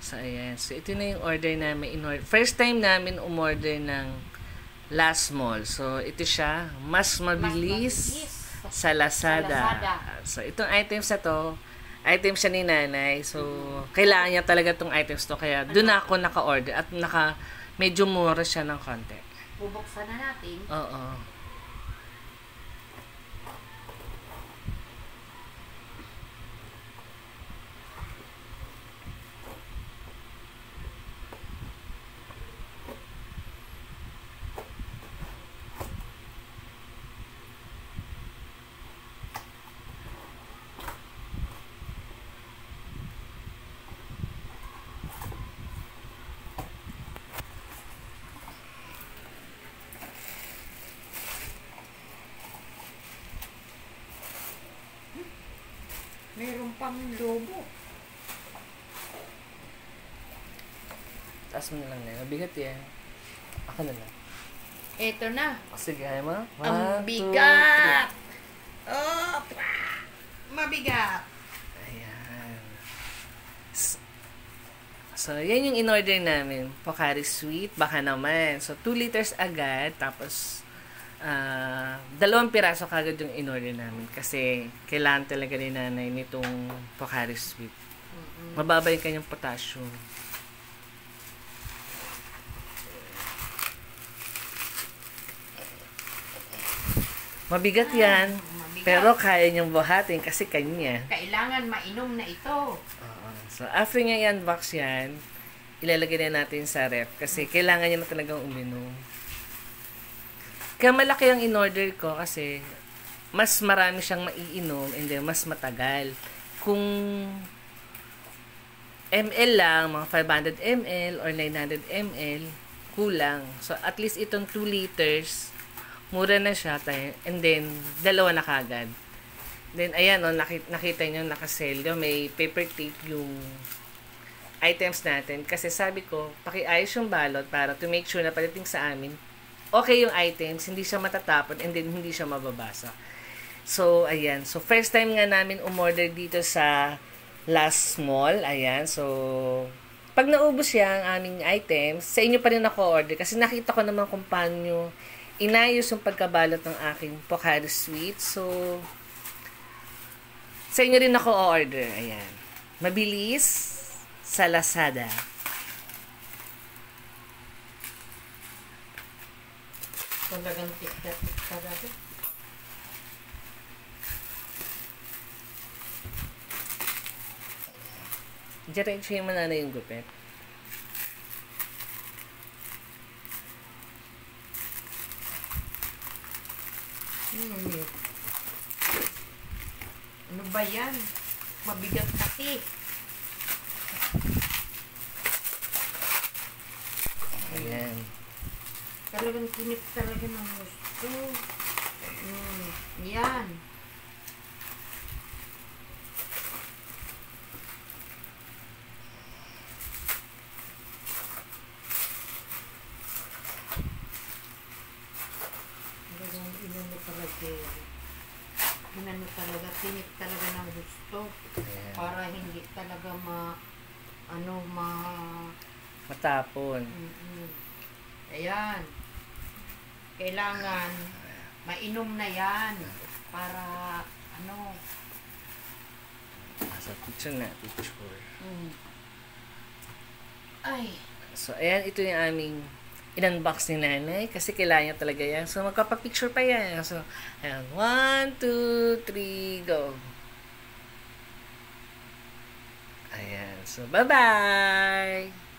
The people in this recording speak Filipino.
So, ayan. So, ito na yung order namin. In order. First time namin umorder ng last mall. So, ito siya. Mas mabilis, mabilis. sa Lazada. Sa Lazada. So, itong items na to, items siya ni nanay. So, kailangan niya talaga itong items to. Kaya, doon ako naka-order. At naka, medyo mura siya ng konti. Bubuksan na natin. Oo. Meron pang lobo. Taas mo na lang na. Mabigat yan. Ako na lang. Ito na. Sige, kaya mo? Ang bigat. Oh, mabigat. Ayan. So, yan yung in-order namin. Pocari Sweet, baka naman. So, 2 liters agad. Tapos, ah dalawang piraso kagad yung in-order namin. Kasi, kailangan talaga ni nanay nitong Pocari Sweet. Mababa yung kanyang potassium. Mabigat yan. Mabigat. Pero kaya niyang buhatin kasi kanya. Kailangan mainom na ito. Oo. So, after niya i-unbox yan, ilalagay na natin sa ref kasi kailangan niya na talagang uminom. Kaya malaki ang in-order ko kasi mas marami siyang maiinom and then mas matagal. Kung ml lang, mga 500 ml or 900 ml, kulang. So, at least itong 2 liters, mura na siya. tayo- And then, dalawa na kagad. Then, ayan, oh, nakita, nakita nyo, nakaselyo. May paper tape yung items natin. Kasi sabi ko, pakiayos yung balot para to make sure na pagdating sa amin, okay yung items, hindi siya matatapon, and then hindi siya mababasa. So, ayan. So, first time nga namin umorder dito sa Last Mall. Ayan. So, pag naubos siya ang aming items, sa inyo pa rin ako order. Kasi nakita ko naman kung paano inayos yung pagkabalot ng aking Pocari Sweet. So, sa inyo rin ako order. Ayan. Mabilis sa Lazada. Talagang tikta-tikta dati. Diretso mo na na yung gupit. Hmm. Ano ba yan? Mabigat kasi. Ayan. Talagang kinip talaga ng gusto. Hmm. Yan. Talagang inano talaga. Inano talaga, pinip talaga ng gusto. Ayan. Para hindi talaga ma, ano, ma, Matapon. mm Ayan. Kailangan mainom na yan para ano, Sa picture na, picture. mm. ay, So, ayan, ito yung aming in-unbox ni nanay kasi kailangan niya talaga yan. So, magpapapicture pa yan. So, ayan, one, two, three, go. Ayan. So, bye-bye!